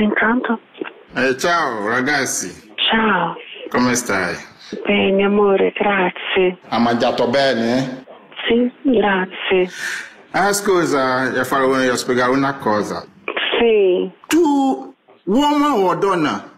Intanto? Eh, ciao ragazzi, Ciao. come stai? Bene, amore, grazie. Ha mangiato bene? Sì, grazie. Ah, scusa, io, farò, io spiegare una cosa. Sì, Tu, uomo o donna?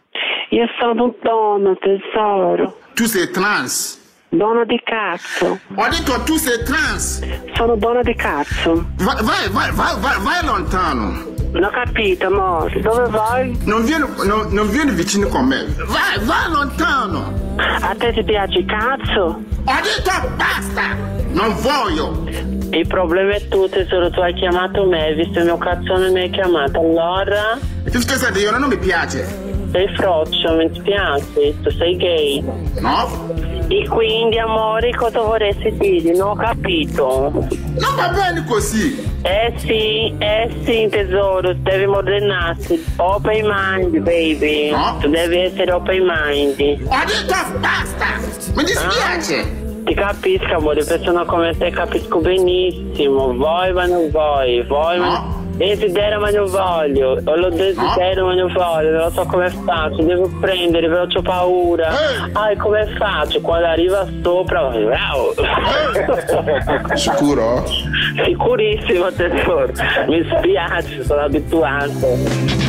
io sono donna, tesoro. Tu sei trans. Donna di cazzo. Ho detto tu sei trans. Sono donna di cazzo. Vai, vai, vai, vai, vai, vai lontano. Non ho capito, amore. Dove vai? Non vieni, non, non vieni vicino con me. Vai, vai lontano. A te ti piace il cazzo? Ho detto basta. Non voglio. Il problema è tu, tesoro. Tu hai chiamato me, visto il mio cazzo non mi hai chiamato. Allora? Tu scherzi, io non mi piace. Sei froccio, mi spiace. Tu sei gay. No? E quindi, amore, cosa vorresti dire? Non ho capito. Non va bene così. Eh sì, eh sì tesoro, devi modernarsi. Open mind, baby. No. Tu devi essere open mind. Detto basta. Mi dispiace. Ti capisco, amore, persona come te capisco benissimo. Vuoi ma non vuoi, vuoi ma No. Desidero ma non voglio, o lo desidero ma non voglio, non so come faccio, devo prendere, però ho paura. E come faccio? Quando arriva sopra, wow. Sicuro? Sicurissimo tesoro, mi spiace, sono abituato.